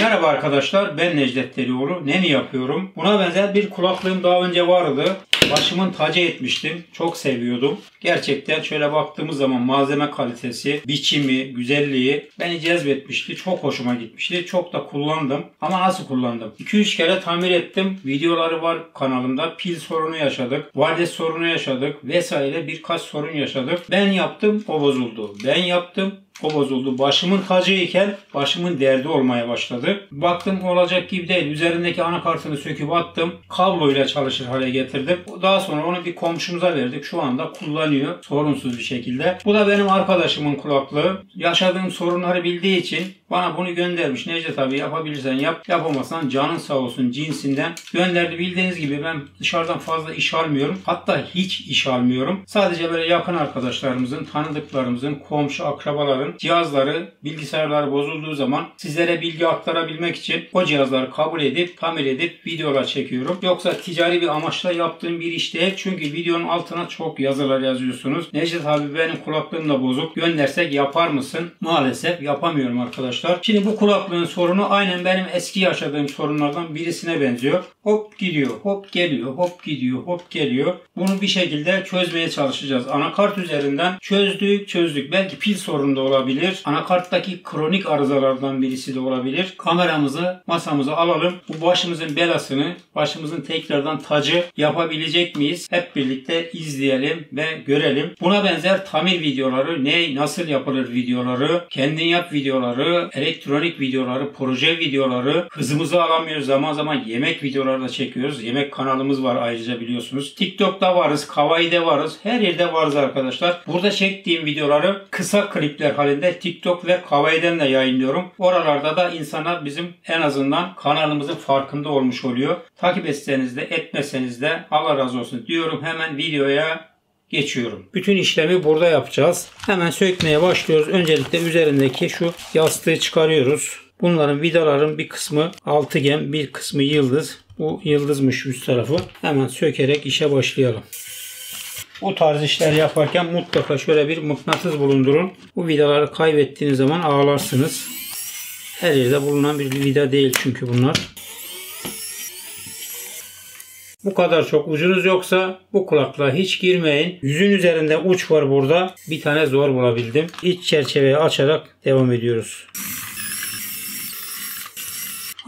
Merhaba arkadaşlar ben Necdet Delioğlu. Ne mi yapıyorum? Buna benzer bir kulaklığım daha önce vardı. Başımın tacı etmiştim. Çok seviyordum. Gerçekten şöyle baktığımız zaman malzeme kalitesi, biçimi, güzelliği beni cezbetmişti. Çok hoşuma gitmişti. Çok da kullandım. Ama nasıl kullandım? 2-3 kere tamir ettim. Videoları var kanalımda. Pil sorunu yaşadık. Wireless sorunu yaşadık. Vesaire birkaç sorun yaşadık. Ben yaptım o bozuldu. Ben yaptım o bozuldu. Başımın tacı iken başımın derdi olmaya başladı. Baktım olacak gibi değil. Üzerindeki anakartını söküp attım. Kabloyla çalışır hale getirdim. Daha sonra onu bir komşumuza verdik. Şu anda kullanıyor sorunsuz bir şekilde. Bu da benim arkadaşımın kulaklığı. Yaşadığım sorunları bildiği için bana bunu göndermiş. Necdet abi yapabilirsen yap. Yapamazsan canın sağ olsun cinsinden. Gönderdi bildiğiniz gibi ben dışarıdan fazla iş almıyorum. Hatta hiç iş almıyorum. Sadece böyle yakın arkadaşlarımızın, tanıdıklarımızın, komşu akrabaların cihazları, bilgisayarları bozulduğu zaman sizlere bilgi aktarabilmek için o cihazları kabul edip, tamir edip videolar çekiyorum. Yoksa ticari bir amaçla yaptığım bir iş değil. Çünkü videonun altına çok yazılar yazıyorsunuz. Necdet abi benim kulaklığım da bozuk. Göndersek yapar mısın? Maalesef yapamıyorum arkadaşlar. Şimdi bu kulaklığın sorunu aynen benim eski yaşadığım sorunlardan birisine benziyor. Hop gidiyor, hop geliyor, hop gidiyor, hop geliyor. Bunu bir şekilde çözmeye çalışacağız. Anakart üzerinden çözdük, çözdük. Belki pil sorunu da olabilir. Anakarttaki kronik arızalardan birisi de olabilir. Kameramızı masamıza alalım. Bu başımızın belasını, başımızın tekrardan tacı yapabilecek miyiz? Hep birlikte izleyelim ve görelim. Buna benzer tamir videoları, ne, nasıl yapılır videoları, kendin yap videoları, elektronik videoları, proje videoları, hızımızı alamıyoruz. Zaman zaman yemek videoları da çekiyoruz. Yemek kanalımız var ayrıca biliyorsunuz. TikTok'ta varız, Kavai'de varız. Her yerde varız arkadaşlar. Burada çektiğim videoları kısa klipler halinde TikTok ve Kavai'den de yayınlıyorum. Oralarda da insanlar bizim en azından kanalımızın farkında olmuş oluyor. Takip etseniz de etmeseniz de Allah razı olsun diyorum. Hemen videoya geçiyorum. Bütün işlemi burada yapacağız. Hemen sökmeye başlıyoruz. Öncelikle üzerindeki şu yastığı çıkarıyoruz. Bunların vidaların bir kısmı altıgen, bir kısmı yıldız. Bu yıldızmış üst tarafı. Hemen sökerek işe başlayalım. Bu tarz işler yaparken mutlaka şöyle bir mıknatıs bulundurun. Bu vidaları kaybettiğiniz zaman ağlarsınız. Her yerde bulunan bir vida değil çünkü bunlar. Bu kadar çok ucunuz yoksa bu kulaklığa hiç girmeyin. Yüzün üzerinde uç var burada. Bir tane zor bulabildim. İç çerçeveyi açarak devam ediyoruz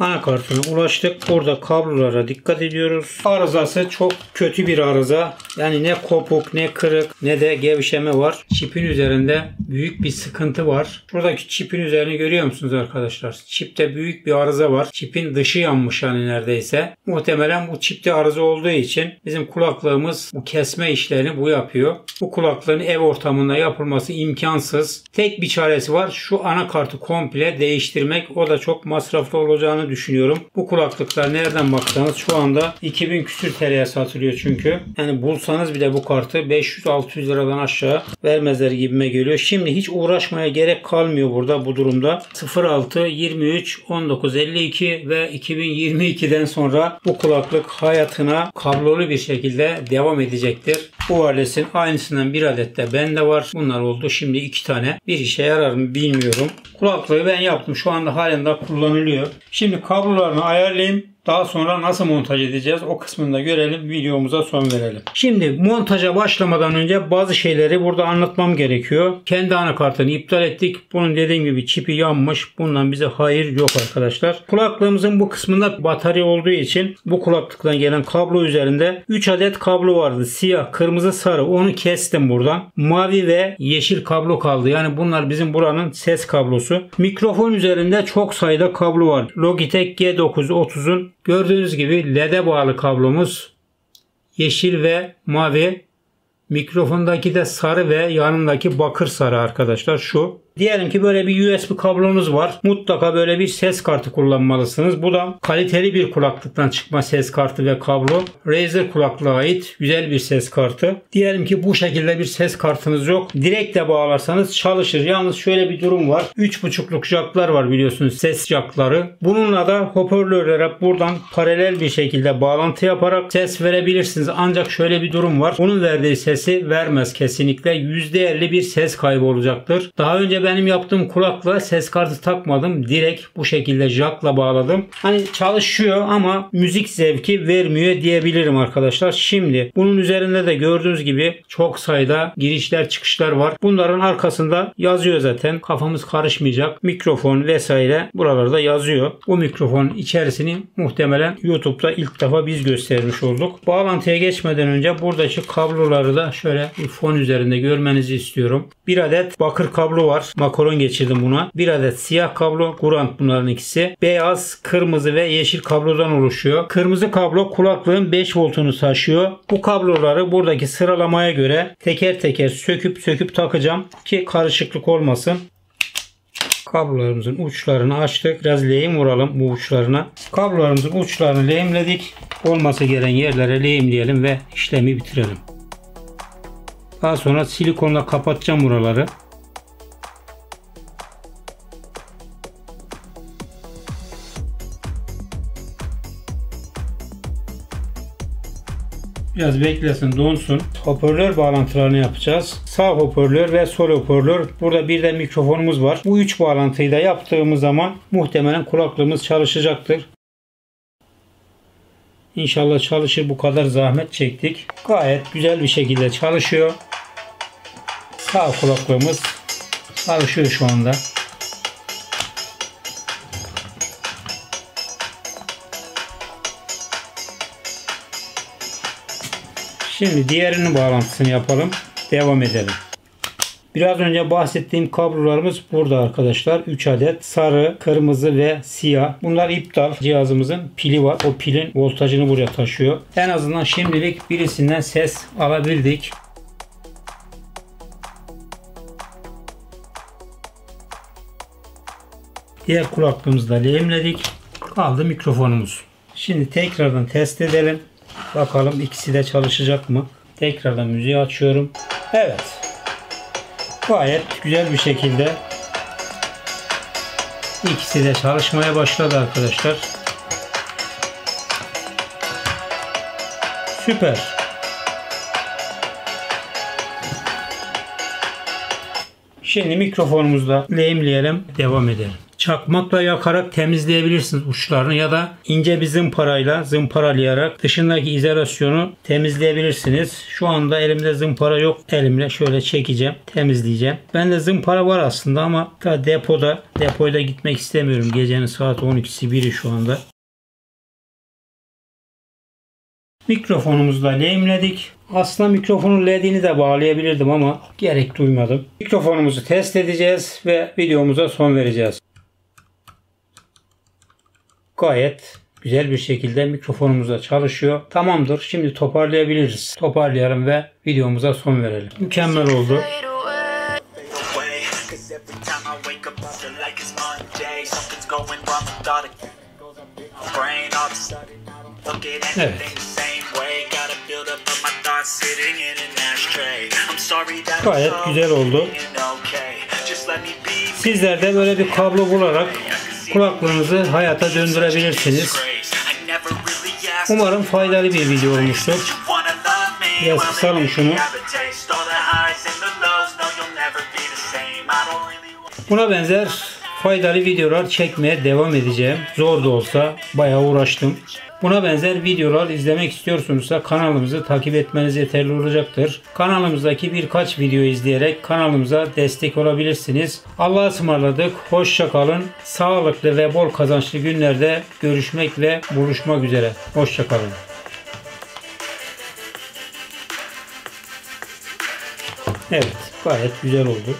anakartına ulaştık. Burada kablolara dikkat ediyoruz. Arızası çok kötü bir arıza. Yani ne kopuk ne kırık ne de gevşeme var. Çipin üzerinde büyük bir sıkıntı var. Buradaki çipin üzerini görüyor musunuz arkadaşlar? Çipte büyük bir arıza var. Çipin dışı yanmış hani neredeyse. Muhtemelen bu çipte arıza olduğu için bizim kulaklığımız bu kesme işlerini bu yapıyor. Bu kulaklığın ev ortamında yapılması imkansız. Tek bir çaresi var. Şu anakartı komple değiştirmek. O da çok masraflı olacağını düşünüyorum. Bu kulaklıklar nereden baksanız şu anda 2000 küsür TL'ye satılıyor çünkü. Yani bulsanız bile bu kartı 500-600 liradan aşağı vermezler gibime geliyor. Şimdi hiç uğraşmaya gerek kalmıyor burada bu durumda. 06, 23, 19, 52 ve 2022'den sonra bu kulaklık hayatına kablolu bir şekilde devam edecektir. Bu wireless'in aynısından bir adet de bende var. Bunlar oldu. Şimdi iki tane. Bir işe yarar mı bilmiyorum. Kulaklığı ben yaptım. Şu anda halen daha kullanılıyor. Şimdi kablolarını ayarlayayım. Daha sonra nasıl montaj edeceğiz o kısmını da görelim. Videomuza son verelim. Şimdi montaja başlamadan önce bazı şeyleri burada anlatmam gerekiyor. Kendi anakartını iptal ettik. Bunun dediğim gibi çipi yanmış. Bundan bize hayır yok arkadaşlar. Kulaklığımızın bu kısmında batarya olduğu için bu kulaklıktan gelen kablo üzerinde 3 adet kablo vardı. Siyah, kırmızı, sarı. Onu kestim buradan. Mavi ve yeşil kablo kaldı. Yani bunlar bizim buranın ses kablosu. Mikrofon üzerinde çok sayıda kablo var. Logitech G930'un Gördüğünüz gibi LED'e bağlı kablomuz yeşil ve mavi. Mikrofondaki de sarı ve yanındaki bakır sarı arkadaşlar şu. Diyelim ki böyle bir USB kablonuz var. Mutlaka böyle bir ses kartı kullanmalısınız. Bu da kaliteli bir kulaklıktan çıkma ses kartı ve kablo. Razer kulaklığa ait güzel bir ses kartı. Diyelim ki bu şekilde bir ses kartınız yok. Direkt de bağlarsanız çalışır. Yalnız şöyle bir durum var. 3.5'luk jacklar var biliyorsunuz ses jackları. Bununla da hoparlörlere buradan paralel bir şekilde bağlantı yaparak ses verebilirsiniz. Ancak şöyle bir durum var. Bunun verdiği sesi vermez kesinlikle. %50 bir ses kaybı olacaktır. Daha önce benim yaptığım kulakla ses kartı takmadım. Direkt bu şekilde jackla bağladım. Hani çalışıyor ama müzik zevki vermiyor diyebilirim arkadaşlar. Şimdi bunun üzerinde de gördüğünüz gibi çok sayıda girişler çıkışlar var. Bunların arkasında yazıyor zaten. Kafamız karışmayacak. Mikrofon vesaire buralarda yazıyor. Bu mikrofonun içerisini muhtemelen YouTube'da ilk defa biz göstermiş olduk. Bağlantıya geçmeden önce buradaki kabloları da şöyle bir fon üzerinde görmenizi istiyorum. Bir adet bakır kablo var. Makaron geçirdim buna. Bir adet siyah kablo. Kurant bunların ikisi. Beyaz, kırmızı ve yeşil kablodan oluşuyor. Kırmızı kablo kulaklığın 5 voltunu taşıyor. Bu kabloları buradaki sıralamaya göre teker teker söküp söküp takacağım ki karışıklık olmasın. Kablolarımızın uçlarını açtık. Biraz lehim vuralım bu uçlarına. Kablolarımızın uçlarını lehimledik. Olması gereken yerlere lehimleyelim ve işlemi bitirelim. Daha sonra silikonla kapatacağım buraları. Biraz beklesin donsun. Hoparlör bağlantılarını yapacağız. Sağ hoparlör ve sol hoparlör. Burada bir de mikrofonumuz var. Bu üç bağlantıyı da yaptığımız zaman muhtemelen kulaklığımız çalışacaktır. İnşallah çalışır bu kadar zahmet çektik. Gayet güzel bir şekilde çalışıyor. Sağ kulaklığımız çalışıyor şu anda. Şimdi diğerinin bağlantısını yapalım. Devam edelim. Biraz önce bahsettiğim kablolarımız burada arkadaşlar. 3 adet sarı, kırmızı ve siyah. Bunlar iptal. Cihazımızın pili var. O pilin voltajını buraya taşıyor. En azından şimdilik birisinden ses alabildik. Diğer kulaklığımızı da lehimledik. Kaldı mikrofonumuz. Şimdi tekrardan test edelim. Bakalım ikisi de çalışacak mı? Tekrardan müziği açıyorum. Evet. Gayet güzel bir şekilde ikisi de çalışmaya başladı arkadaşlar. Süper. Şimdi mikrofonumuzla lehimleyelim. Devam edelim. Çakmakla yakarak temizleyebilirsiniz uçlarını ya da ince bir zımparayla zımparalayarak dışındaki izolasyonu temizleyebilirsiniz. Şu anda elimde zımpara yok. Elimle şöyle çekeceğim, temizleyeceğim. Ben de zımpara var aslında ama ta depoda. Depoya da gitmek istemiyorum. Gecenin saat 12'si 1'i şu anda. Mikrofonumuzu da lehimledik. Aslında mikrofonun LED'ini de bağlayabilirdim ama gerek duymadım. Mikrofonumuzu test edeceğiz ve videomuza son vereceğiz gayet güzel bir şekilde mikrofonumuz da çalışıyor. Tamamdır. Şimdi toparlayabiliriz. Toparlayalım ve videomuza son verelim. Mükemmel oldu. Evet. Gayet güzel oldu. Sizler de böyle bir kablo bularak kulaklığınızı hayata döndürebilirsiniz. Umarım faydalı bir video olmuştur. Biraz kısalım şunu. Buna benzer faydalı videolar çekmeye devam edeceğim. Zor da olsa bayağı uğraştım. Buna benzer videolar izlemek istiyorsunuzsa kanalımızı takip etmeniz yeterli olacaktır. Kanalımızdaki birkaç video izleyerek kanalımıza destek olabilirsiniz. Allah'a ısmarladık. Hoşça kalın. Sağlıklı ve bol kazançlı günlerde görüşmek ve buluşmak üzere. Hoşça kalın. Evet, gayet güzel oldu.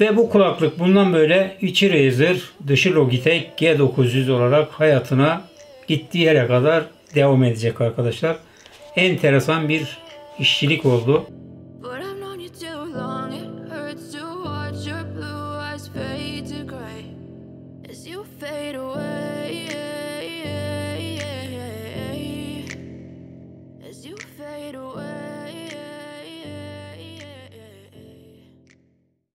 Ve bu kulaklık bundan böyle içi Razer, dışı Logitech G900 olarak hayatına gittiği yere kadar devam edecek arkadaşlar. Enteresan bir işçilik oldu.